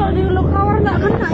kalau di luar nggak kena